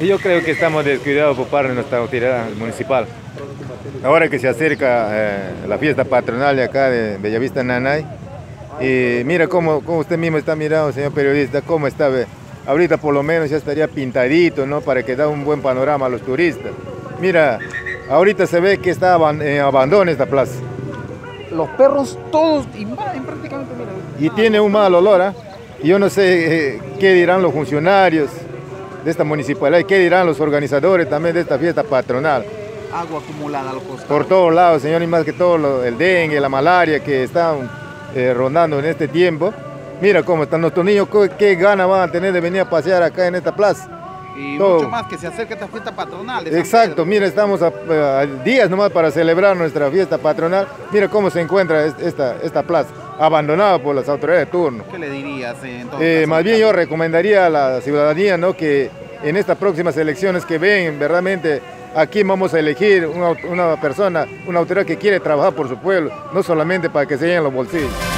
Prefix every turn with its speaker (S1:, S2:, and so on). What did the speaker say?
S1: Yo creo que estamos descuidados por parte de nuestra autoridad municipal. Ahora que se acerca eh, la fiesta patronal de acá de Bellavista Nanay, y mira cómo, cómo usted mismo está mirando, señor periodista, cómo está. Ahorita por lo menos ya estaría pintadito, ¿no? Para que da un buen panorama a los turistas. Mira, ahorita se ve que está en abandono esta plaza.
S2: Los perros todos invaden prácticamente, mira.
S1: Y tiene un mal olor, ¿ah? Y Yo no sé eh, qué dirán los funcionarios de esta municipalidad y qué dirán los organizadores también de esta fiesta patronal.
S2: Agua acumulada a los costados.
S1: Por todos lados, señor, y más que todo lo- el dengue, la malaria que están eh, rondando en este tiempo. Mira cómo están nuestros niños, qué, qué ganas van a tener de venir a pasear acá en esta plaza.
S2: Y
S1: todo.
S2: mucho más que se acerca esta fiesta patronal.
S1: Exacto,
S2: Pedro.
S1: mira, estamos a, a días nomás para celebrar nuestra fiesta patronal. Mira cómo se encuentra es- esta, esta plaza, abandonada por las autoridades de turno.
S2: ¿Qué le dirías eh, en todo
S1: Eh, más bien yo recomendaría a la ciudadanía ¿no? que en estas próximas elecciones que ven, verdaderamente aquí vamos a elegir una, una persona, una autoridad que quiere trabajar por su pueblo, no solamente para que se llenen los bolsillos.